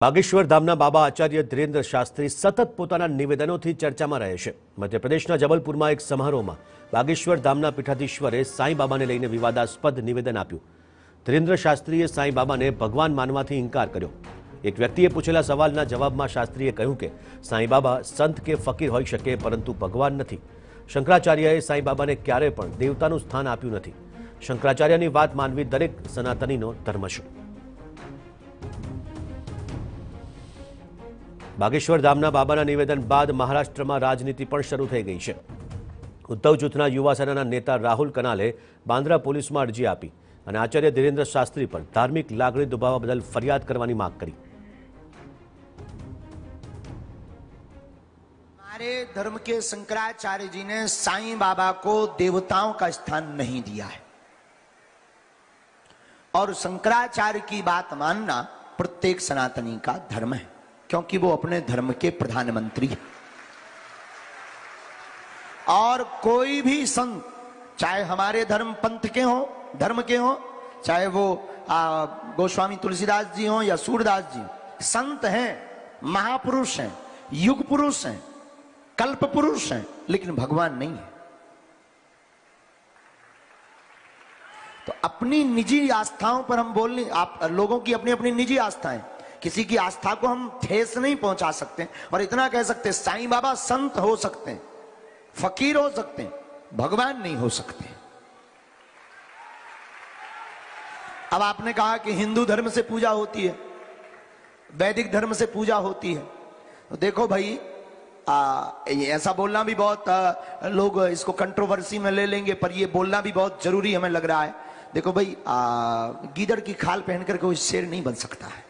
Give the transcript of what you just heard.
બાગેશ્વર ધામના બાબા આચાર્ય ધીરેન્દ્ર શાસ્ત્રી સતત પોતાના નિવેદનોથી ચર્ચામાં રહે છે મધ્યપ્રદેશના જબલપુરમાં એક સમારોહમાં બાગેશ્વર ધામના પીઠાધીશ્વરે સાંઈ બાબાને લઈને વિવાદાસ્પદ નિવેદન આપ્યું ધીરેન્દ્ર શાસ્ત્રીએ સાંઈ બાબાને ભગવાન માનવાથી ઇનકાર કર્યો એક વ્યક્તિએ પૂછેલા સવાલના જવાબમાં શાસ્ત્રીએ કહ્યું કે સાંઈ બાબા સંત કે ફકીર હોઈ શકે પરંતુ ભગવાન નથી શંકરાચાર્યએ સાંઈ બાબાને ક્યારેય પણ દેવતાનું સ્થાન આપ્યું નથી શંકરાચાર્યની વાત માનવી દરેક સનાતનીનો ધર્મ છે બાગેશ્વર ધામના બાબાના નિવેદન બાદ મહારાષ્ટ્રમાં રાજનીતિ પણ શરૂ થઈ ગઈ છે ઉદ્ધવ જૂથના યુવા સેનાના નેતા રાહુલ કનાલે બાંદ્રા પોલીસમાં અરજી આપી અને આચાર્ય ધીરેન્દ્ર શાસ્ત્રી પર ધાર્મિક લાગણી દુભાવવા બદલ ફરિયાદ કરવાની માંગ કરી हमारे धर्म के शंकराचार्य जी ने साईं बाबा को देवताओं का स्थान नहीं दिया है और शंकराचार्य की बात मानना प्रत्येक सनातनी का धर्म है क्योंकि वो अपने धर्म के प्रधानमंत्री हैं। और कोई भी संत चाहे हमारे धर्म पंथ के हो, धर्म के हो, चाहे वो गोस्वामी तुलसीदास जी हो या सूरदास जी, संत हैं, महापुरुष हैं, युग पुरुष हैं, कल्प पुरुष हैं, लेकिन भगवान नहीं है। तो अपनी निजी आस्थाओं पर हम बोलने, आप, लोगों की अपनी अपनी निजी आस्थाएँ किसी की आस्था को हम ठेस नहीं पहुँचा सकते और इतना कह सकते साईं बाबा संत हो सकते हैं फकीर हो सकते हैं भगवान नहीं हो सकते अब आपने कहा कि हिंदू धर्म से पूजा होती है वैदिक धर्म से पूजा होती है। तो देखो भाई ऐसा बोलना भी बहुत आ, लोग इसको कंट्रोवर्सी में ले लेंगे पर ये बोलना भी बहुत ज़रूरी हमें लग रहा है। देखो भाई गीदड़ की खाल पहनकर कोई शेर नहीं बन सकता है।